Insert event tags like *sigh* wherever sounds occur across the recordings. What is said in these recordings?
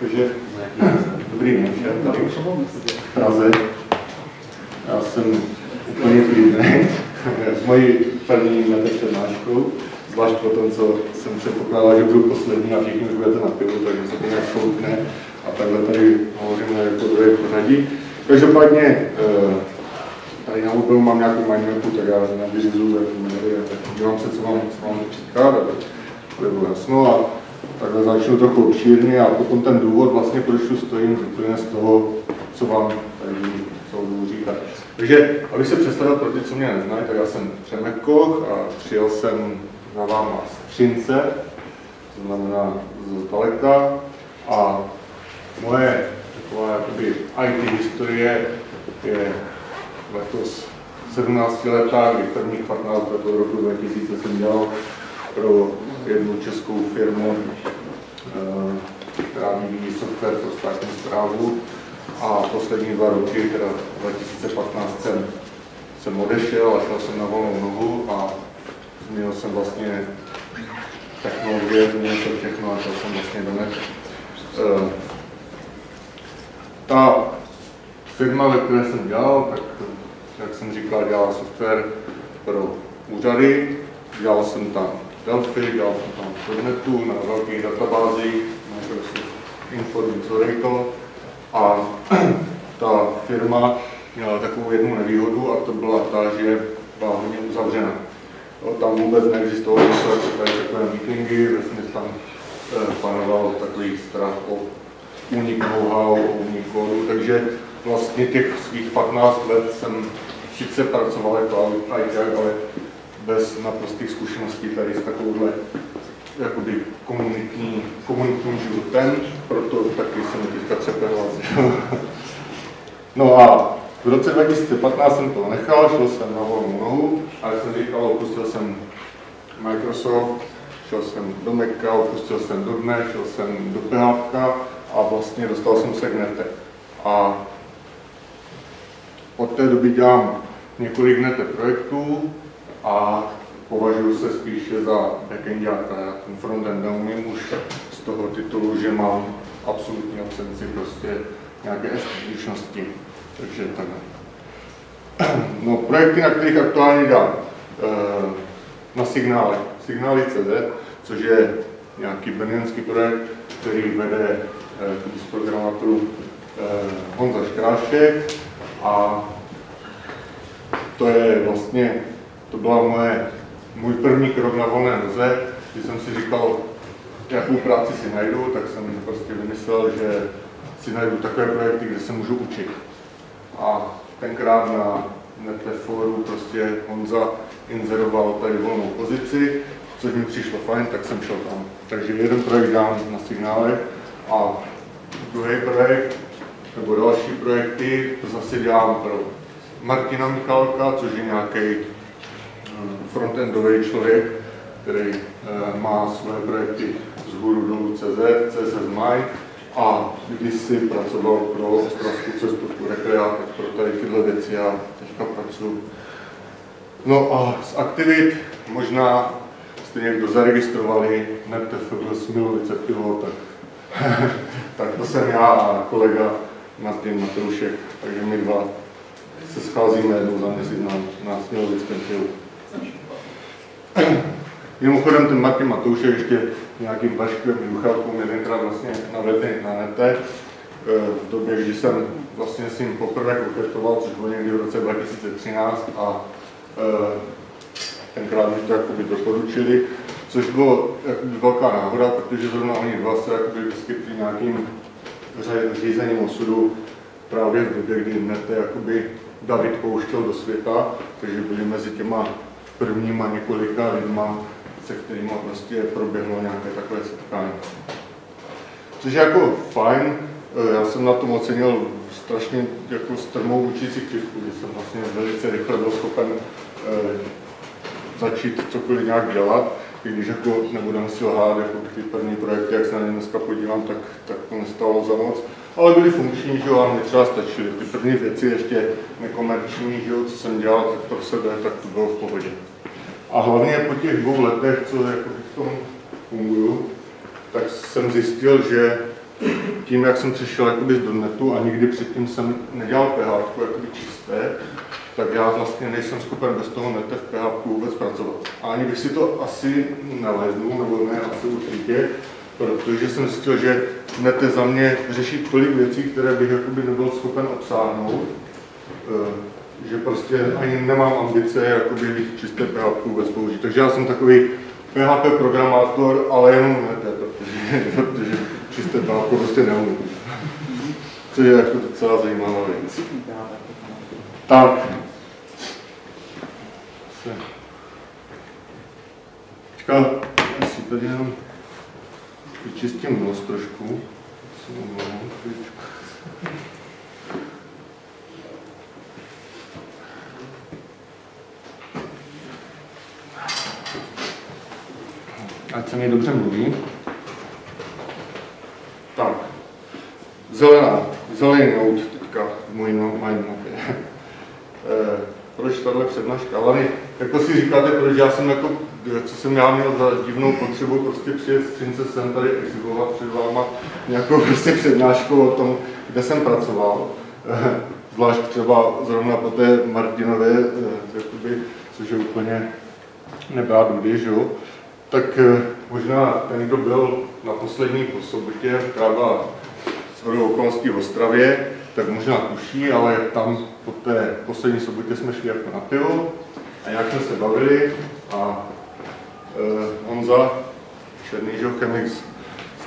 Takže dobrý den všem tady v Praze. Já jsem úplně klidný s mojí první mete přednáškou, zvlášť po tom, co jsem se pokládal, že budu poslední a všichni budete na pivu, takže se to nějak soukne a takhle tady hovoříme jako druhé pořadí. Každopádně eh, tady na mobilu mám nějakou mindmapu, tak já nevyřizuju tak dívám se, co mám, co mám říkat, aby bylo jasno. A takhle začnu trochu obšírně a potom ten důvod, vlastně, proč tu stojím, vyplyne z toho, co vám tady co budu říkat. Takže, abych se představil pro ty, co mě neznají, tak já jsem Přemek Koch a přijel jsem za váma z Třince, to znamená z daleka. A moje taková jakoby IT historie je letos 17 letá, kdy prvních 15 let od roku 2000 jsem dělal pro jednu českou firmu, eh, která vyvíjí software pro státní zprávu a poslední dva roky, teda 2015 jsem, jsem odešel a šel jsem na volnou nohu a změnil jsem vlastně technologie, změnil jsem všechno a šel jsem vlastně do net. Eh, ta firma, ve které jsem dělal, tak jak jsem říkal, dělal software pro úřady, dělal jsem tam Delphi, dělal jsem tam v netu, na velkých databázích, Microsoft Oracle a *clears throat* ta firma měla takovou jednu nevýhodu a to byla ta, že byla hodně uzavřena. Tam vůbec neexistovalo něco jako tady takové meetingy, vlastně tam eh, panoval takový strach o únik know-how, o únik kódu, takže vlastně těch svých 15 let jsem sice pracoval jako IT, ale bez naprostých zkušeností tady s takovouhle jakoby komunitní, komunitním životem, proto taky jsem teďka třepel. *laughs* no a v roce 2015 jsem to nechal, šel jsem na volnou nohu, ale jsem říkal, opustil jsem Microsoft, šel jsem do Maca, opustil jsem do Dne, šel jsem do PHP a vlastně dostal jsem se k nete. A od té doby dělám několik nete projektů, a považuji se spíše za backendáka. Já ten frontend neumím už z toho titulu, že mám absolutní absenci prostě nějaké eskutečnosti. Takže tak. *clears throat* No, projekty, na kterých aktuálně dám, eh, na signály. Signály CZ, což je nějaký brněnský projekt, který vede z eh, programátorů eh, Honza Škrášek a to je vlastně to byla moje, můj první krok na volné noze, když jsem si říkal, jakou práci si najdu, tak jsem prostě vymyslel, že si najdu takové projekty, kde se můžu učit. A tenkrát na Netleforu prostě Honza inzeroval tady volnou pozici, což mi přišlo fajn, tak jsem šel tam. Takže jeden projekt dám na signále a druhý projekt, nebo další projekty, to zase dělám pro Martina Michalka, což je nějaký frontendový člověk, který eh, má svoje projekty z hůru dolů CZ, CZ My a kdysi pracoval pro Ostravskou cestovku Rekrea, tak pro tady tyhle věci já teďka pracuji. No a z aktivit možná jste někdo zaregistrovali NetTFB Smilovice pivo, tak, *laughs* tak to jsem já a kolega Martin Matrušek, takže my dva se scházíme jednou za měsíc na, na Smilovickém pivu. Mimochodem ten Martin Matoušek ještě nějakým Vaškem Juchalkou mě tenkrát vlastně navedl na nete. Eh, v době, kdy jsem vlastně s ním poprvé kontaktoval, což bylo někdy v roce 2013 a eh, tenkrát mi to jakoby doporučili, což bylo jakoby velká náhoda, protože zrovna oni dva se jakoby vyskytli nějakým řízením osudu právě v době, kdy Nete jakoby David pouštěl do světa, takže byli mezi těma prvníma několika lidma, se kterými prostě proběhlo nějaké takové setkání. Což je jako fajn, eh, já jsem na tom ocenil strašně jako strmou učící křivku, že jsem vlastně velice rychle byl schopen eh, začít cokoliv nějak dělat, i když jako nebudeme si lhát, jako ty první projekty, jak se na ně dneska podívám, tak, tak to nestalo za moc. Ale byly funkční, že jo, a mě třeba stačily. Ty první věci ještě nekomerční, že jo, co jsem dělal, tak pro sebe, tak to bylo v pohodě. A hlavně po těch dvou letech, co jako v tom funguju, tak jsem zjistil, že tím, jak jsem přešel jakoby z Donetu a nikdy předtím jsem nedělal PH jakoby čisté, tak já vlastně nejsem schopen bez toho nete v PH vůbec pracovat. A ani bych si to asi naleznul, nebo ne, asi určitě, protože jsem zjistil, že nete za mě řeší tolik věcí, které bych jakoby nebyl schopen obsáhnout, eh, že prostě ani nemám ambice jakoby čisté PHP vůbec použít. Takže já jsem takový PHP programátor, ale jenom nete, protože, *laughs* protože čisté PHP prostě neumím. Co je jako docela zajímavá věc. Tak. Počká, si tady jenom vyčistím nos trošku. Ať se mi dobře mluví. Tak. Zelená. Zelený nout teďka můj no, mindmap je. e, proč tahle přednáška? Ale jako si říkáte, proč já jsem jako co jsem já měl za divnou potřebu prostě přijet střince sem tady exhibovat před váma nějakou prostě přednáškou o tom, kde jsem pracoval. *laughs* Zvlášť třeba zrovna po té Martinové, eh, jakoby, což je úplně nebyla dudy, že? Tak eh, možná ten, kdo byl na poslední po sobotě, která byla s okolností v Ostravě, tak možná tuší, ale tam po té poslední sobotě jsme šli jako na pivo a jak jsme se bavili a Eh, Honza Černý, že chemik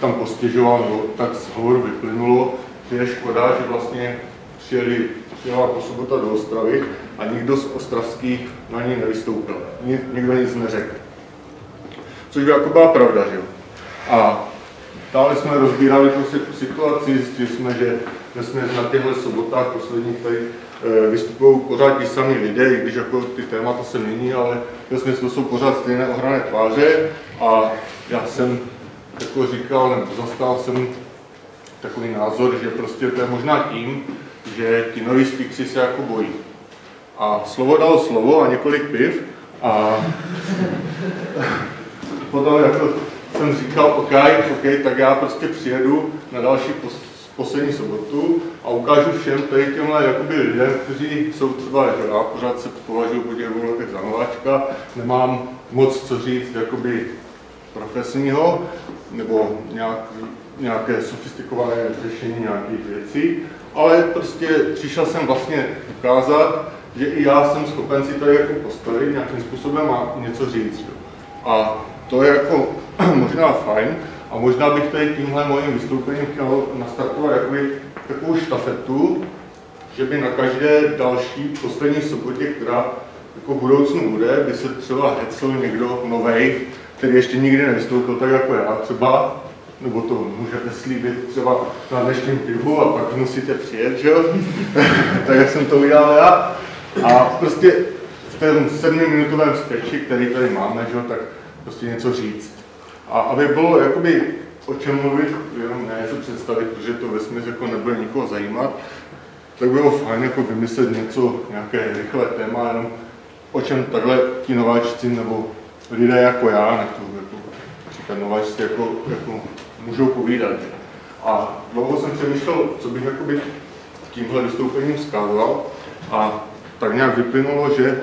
tam postěžoval, no, tak z hovoru vyplynulo, že je škoda, že vlastně přijeli, přijela po sobota do Ostravy a nikdo z ostravských na ní nevystoupil. Nikdo nic neřekl. Což by jako byla pravda, že jo. A dále jsme rozbírali prostě tu situaci, zjistili jsme, že jsme na těchto sobotách posledních tady vystupují pořád ti samý lidé, i když jako ty témata se mění, ale ve smyslu jsou pořád stejné ohrané tváře a já jsem jako říkal, nebo zastal jsem takový názor, že prostě to je možná tím, že ti noví speakeři se jako bojí. A slovo dalo slovo a několik piv a *laughs* potom jako jsem říkal, OK, OK, tak já prostě přijedu na další poslední sobotu a ukážu všem tady těmhle jakoby lidem, kteří jsou třeba, že já pořád se považuji po těch letech za nováčka, nemám moc co říct jakoby profesního nebo nějak, nějaké sofistikované řešení nějakých věcí, ale prostě přišel jsem vlastně ukázat, že i já jsem schopen si tady jako postavit nějakým způsobem a něco říct. A to je jako *clears throat* možná fajn, a možná bych tady tímhle mojím vystoupením chtěl nastartovat jakoby takovou štafetu, že by na každé další poslední sobotě, která jako v budoucnu bude, by se třeba hecel někdo novej, který ještě nikdy nevystoupil tak jako já třeba, nebo to můžete slíbit třeba na dnešním pivu a pak musíte přijet, že jo? *laughs* tak jak jsem to udělal já. A prostě v tom sedmiminutovém sketchi, který tady máme, že jo, tak prostě něco říct. A aby bylo jakoby o čem mluvit, jenom ne se představit, protože to ve jako nebude nikoho zajímat, tak bylo fajn jako vymyslet něco, nějaké rychlé téma, jenom o čem takhle ti nováčci nebo lidé jako já, nechci jako říkat nováčci, jako, jako můžou povídat. A dlouho jsem přemýšlel, co bych jakoby tímhle vystoupením vzkázal a tak nějak vyplynulo, že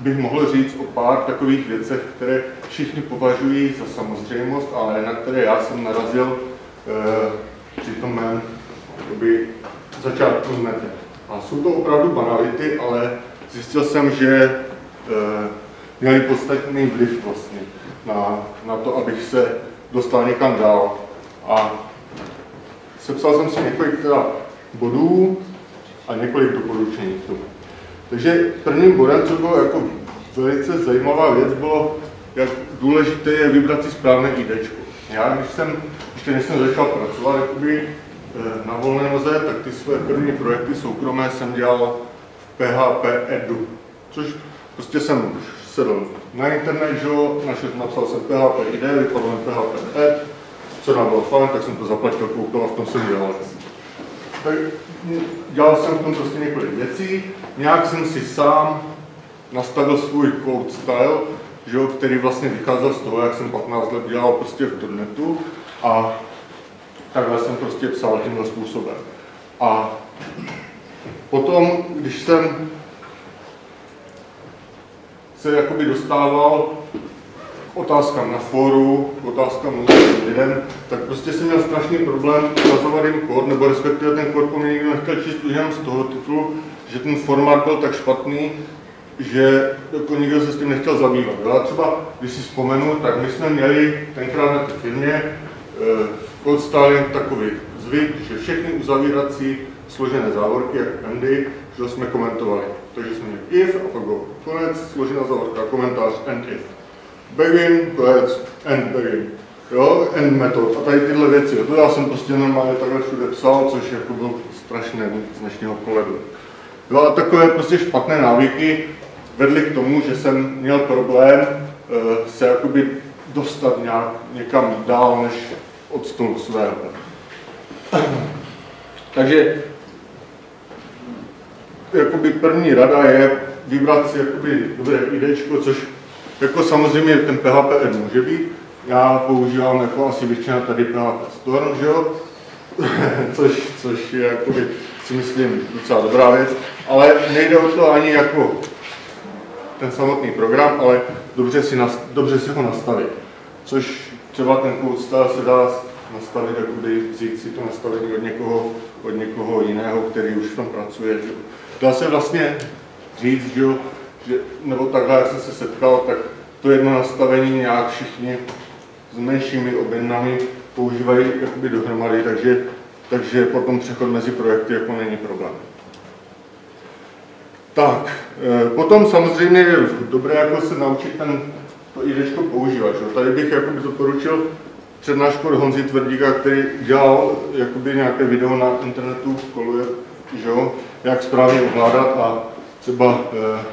bych mohl říct o pár takových věcech, které všichni považují za samozřejmost, ale na které já jsem narazil e, při tom mém jakoby, začátku znete. A jsou to opravdu banality, ale zjistil jsem, že e, měli podstatný vliv vlastně na, na to, abych se dostal někam dál. A sepsal jsem si několik teda bodů a několik doporučení k tomu. Takže prvním bodem, co bylo jako velice zajímavá věc, bylo, jak důležité je vybrat si správné ID. Já, když jsem, ještě než jsem začal pracovat jakoby, eh, na volné noze, tak ty své první projekty soukromé jsem dělal v PHP Edu, což prostě jsem sedl na internet, že jo, napsal jsem PHP ID, vypadl mi PHP Ed, co nám bylo fajn, tak jsem to zaplatil, koupil a v tom jsem dělal. Tak dělal jsem v tom prostě několik věcí, nějak jsem si sám nastavil svůj code style, že jo, který vlastně vycházel z toho, jak jsem 15 let dělal prostě v internetu a takhle jsem prostě psal tímhle způsobem. A potom, když jsem se jakoby dostával k otázkám na fóru, k otázkám lidem, tak prostě jsem měl strašný problém ukazovat jim kód, nebo respektive ten kód po mě nikdo nechtěl číst už jenom z toho titulu, že ten formát byl tak špatný, že jako nikdo se s tím nechtěl zabývat. Já třeba, když si vzpomenu, tak my jsme měli tenkrát na té firmě e, v Code takový zvyk, že všechny uzavírací složené závorky, jak endy, že jsme komentovali. Takže jsme měli if a pak byl konec, složená závorka, komentář, end if. Begin, konec, end begin. Jo, end metod a tady tyhle věci. To já jsem prostě normálně takhle všude psal, což jako byl strašné z dnešního pohledu. Jo, a takové prostě špatné návyky vedly k tomu, že jsem měl problém uh, se jakoby dostat nějak někam dál než od stolu svého. *clears throat* Takže jakoby první rada je vybrat si jakoby dobré idečko, což jako samozřejmě ten PHP může být. Já používám jako asi většina tady PHP Storm, že jo? *laughs* což, což je jakoby, si myslím docela dobrá věc, ale nejde o to ani jako ten samotný program, ale dobře si, nas, dobře si ho nastavit. Což třeba ten code se dá nastavit, jakoby vzít si to nastavení od někoho, od někoho jiného, který už v tom pracuje. Že? Dá se vlastně říct, že, že, nebo takhle, jak jsem se setkal, tak to jedno nastavení nějak všichni s menšími objednami používají jakoby dohromady, takže, takže potom přechod mezi projekty jako není problém. Tak, e, potom samozřejmě je dobré jako se naučit ten, to IDčko používat. Že? Tady bych jakoby doporučil přednášku od Honzi Tvrdíka, který dělal jakoby nějaké video na internetu, koluje, že? jak správně ovládat a třeba, e,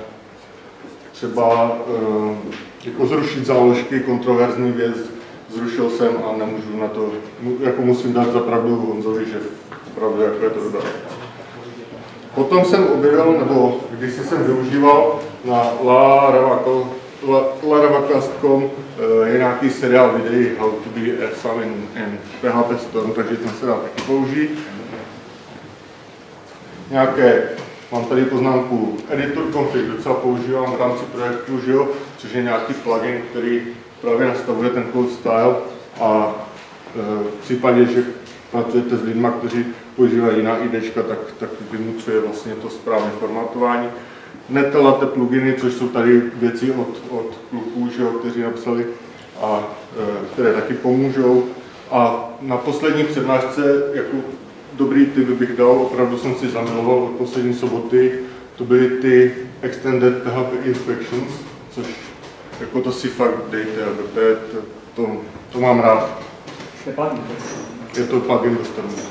třeba e, jako zrušit záložky, kontroverzní věc, zrušil jsem a nemůžu na to, jako musím dát za pravdu Honzovi, že opravdu jako je to dobré. Potom jsem objevil, nebo když jsem využíval na laravacast.com eh, je nějaký seriál videí How to be a Sam in, in PHP Storm, takže ten se dá taky použít. Nějaké, mám tady poznámku editor config, docela používám v rámci projektu, že jo, což je nějaký plugin, který právě nastavuje ten code style a e, v případě, že pracujete s lidmi, kteří používají jiná IDčka, tak, tak vynucuje vlastně to správné formátování. Netelate pluginy, což jsou tady věci od, od kluků, že jo, kteří napsali a e, které taky pomůžou. A na poslední přednášce, jako dobrý tip bych dal, opravdu jsem si zamiloval od poslední soboty, to byly ty Extended PHP Inspections, což jako to si fakt dejte, to, to, to, mám rád. Je to plugin do.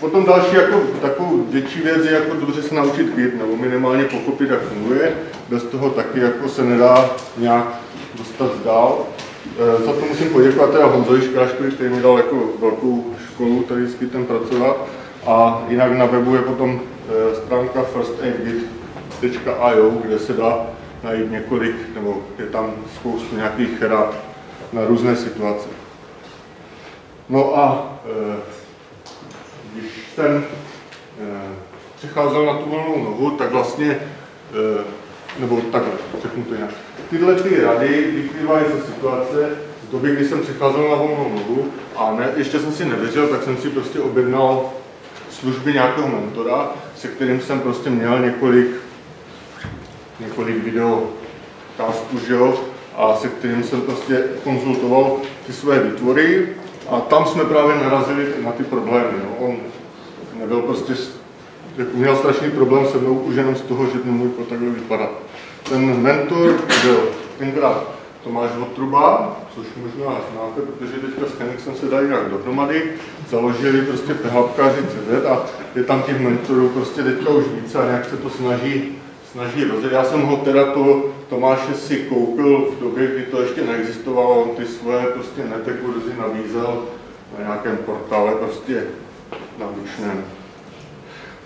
Potom další jako, takovou větší věc je jako dobře se naučit Git, nebo minimálně pochopit, jak funguje. Bez toho taky jako se nedá nějak dostat dál. E, za to musím poděkovat teda Honzovi Škraškovi, který mi dal jako velkou školu tady s Gitem pracovat. A jinak na webu je potom e, stránka firstaidgit.io, kde se dá najít několik, nebo je tam spoustu nějakých rad na různé situace. No a e, když jsem e, přecházel na tu volnou nohu, tak vlastně, e, nebo takhle, řeknu to jinak. Tyhle ty rady vyplývají ze situace z doby, kdy jsem přecházel na volnou nohu a ne, ještě jsem si nevěřil, tak jsem si prostě objednal služby nějakého mentora, se kterým jsem prostě měl několik, několik video že jo, a se kterým jsem prostě konzultoval ty své výtvory a tam jsme právě narazili na ty problémy. No. On nebyl prostě, měl strašný problém se mnou už jenom z toho, že ten můj takhle vypadá. Ten mentor byl tenkrát Tomáš Votruba, což možná znáte, protože teďka s Henixem se dají nějak dohromady, založili prostě PHPkáři CZ a je tam těch mentorů prostě teďka už více a nějak se to snaží, snaží rozjet. Já jsem ho teda to Tomáše si koupil v době, kdy to ještě neexistovalo, on ty svoje prostě nete kurzy nabízel na nějakém portále prostě na Dušném.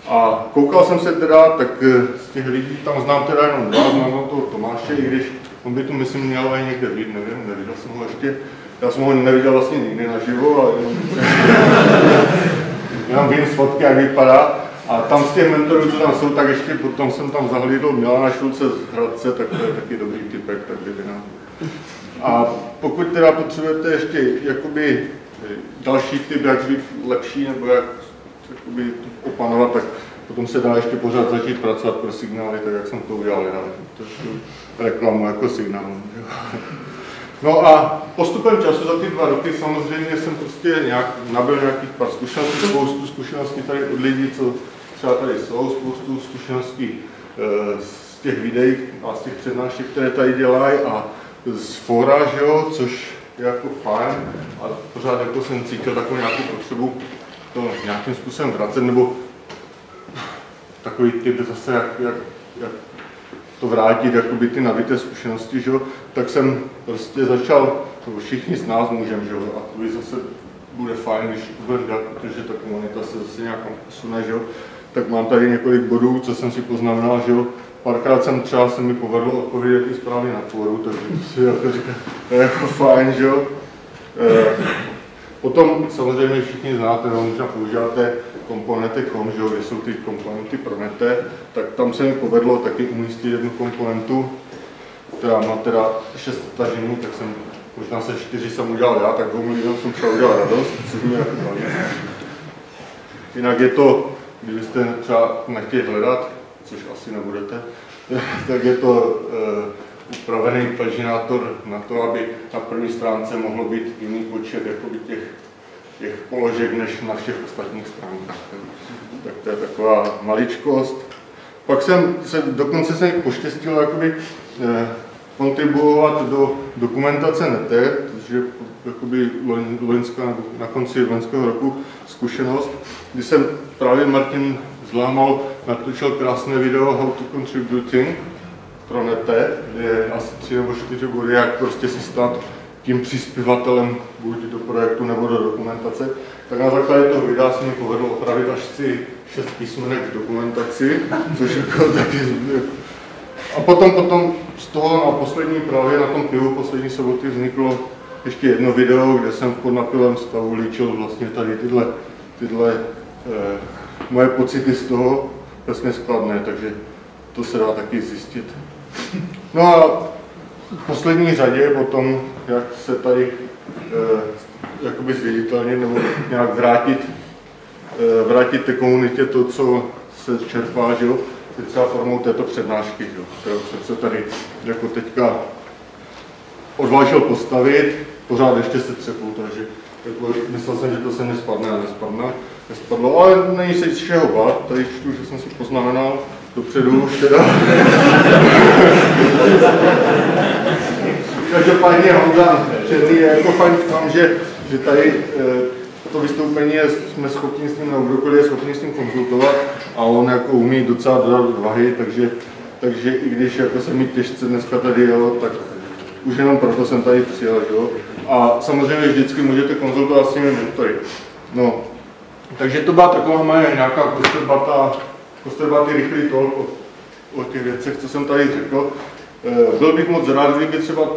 A koukal jsem se teda, tak eh, z těch lidí tam znám teda jenom dva, znám toho Tomáše, i když on by tu myslím měl i někde být, nevím, neviděl jsem ho ještě. Já jsem ho neviděl vlastně nikdy naživo, ale *laughs* jenom, vím z fotky, jak vypadá. A tam z těch mentorů, co tam jsou, tak ještě potom jsem tam zahlídl Milana Šulce z Hradce, tak to je taky dobrý typek, tak kdyby nám. A pokud teda potřebujete ještě jakoby další typ, jak být lepší, nebo jak jakoby, opanovat, tak potom se dá ještě pořád začít pracovat pro signály, tak jak jsem to udělal já. Reklamu jako signál. No a postupem času za ty dva roky samozřejmě jsem prostě nějak nabil nějakých pár zkušeností, spoustu zkušeností tady od lidí, co třeba tady jsou, spoustu zkušeností e, z těch videí a z těch přednášek, které tady dělají a z fora, že jo, což je jako fajn a pořád jako jsem cítil takovou nějakou potřebu to nějakým způsobem vracet, nebo takový typ zase, jak, jak, jak to vrátit, jakoby ty nabité zkušenosti, že? tak jsem prostě začal, to všichni z nás můžeme, že? a to zase bude fajn, když budeme dělat, protože ta komunita se zase nějak posune, že? tak mám tady několik bodů, co jsem si poznamenal, že párkrát jsem třeba se mi povedlo odpovědět i správně na fóru, takže si jako říkám, to je jako fajn, že jo. E, potom samozřejmě všichni znáte, no, možná používáte komponenty.com, že jo, jsou ty komponenty pro nete, tak tam se mi povedlo taky umístit jednu komponentu, která má teda šest stažení, tak jsem možná se čtyři jsem udělal já, tak dvou lidem jsem třeba udělal radost, což mě jako Jinak je to, kdybyste třeba nechtěli hledat, což asi nebudete, *laughs* tak je to uh, upravený paginátor na to, aby na první stránce mohlo být jiný počet jakoby těch, těch položek než na všech ostatních stránkách. Tak to je taková maličkost. Pak jsem se, dokonce se mi poštěstilo jakoby, eh, kontribuovat do dokumentace NETE, je jakoby loňská, na konci loňského roku zkušenost, kdy jsem právě Martin Zlámal natočil krásné video How to Contributing pro NETE, kde je asi tři nebo čtyři body, jak prostě si stát tím přispěvatelem buď do projektu nebo do dokumentace, tak na základě toho videa se mi povedlo opravit až si šest písmenek v dokumentaci, což jako *laughs* taky... A potom, potom z toho na poslední právě na tom pivu poslední soboty vzniklo ještě jedno video, kde jsem v podnapilém stavu líčil vlastně tady tyhle, tyhle eh, moje pocity z toho vlastně skladné, takže to se dá taky zjistit. No a v poslední řadě potom, jak se tady eh, jakoby zviditelnit nebo nějak vrátit, eh, vrátit té komunitě to, co se čerpá, že jo, třeba formou této přednášky, že jo, kterou jsem se tady jako teďka odvážil postavit, pořád ještě se třepu, takže jako, myslel jsem, že to se nespadne a nespadne, nespadlo, ale není se čeho bát, tady čtu, že jsem si poznamenal dopředu už teda. Každopádně Honza Černý je jako fajn v tom, že, že tady eh, to vystoupení jsme schopni s ním, nebo kdokoliv je schopni s ním konzultovat a on jako umí docela dodat váhy, takže, takže i když jako se mi těžce dneska tady jelo, tak už jenom proto jsem tady přijel, jo. A samozřejmě vždycky můžete konzultovat s těmi mentory. No, takže to byla taková moje nějaká kostrbatá, kostrbatý rychlý talk o, těch věcech, co jsem tady řekl. E, byl bych moc rád, kdyby třeba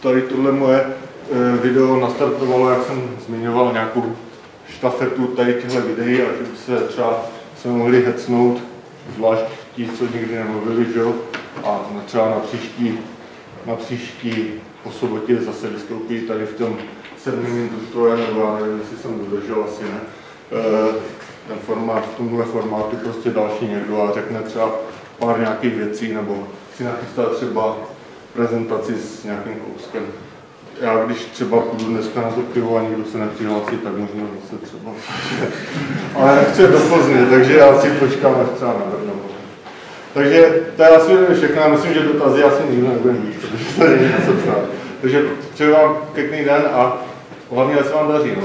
tady tohle moje e, video nastartovalo, jak jsem zmiňoval, nějakou štafetu tady těchto videí a že by se třeba jsme mohli hecnout, zvlášť ti, co nikdy nemluvili, že jo? A třeba na příští, na příští po sobotě zase vystoupí tady v tom sedmým tutoriálu, nebo já nevím, jestli jsem dodržel, asi ne. E, ten formát, v tomhle formátu prostě další někdo a řekne třeba pár nějakých věcí, nebo si nachystá třeba prezentaci s nějakým kouskem já když třeba půjdu dneska na to pivo a nikdo se nepřihlásí, tak možná zase třeba. *laughs* Ale nechci do Plzně, takže já si počkám, až třeba navrhnu. Takže to je asi všechno. Já myslím, že dotazy asi nikdo nebude mít, protože to není něco psát. Takže přeju vám pěkný den a hlavně, se vám daří. No,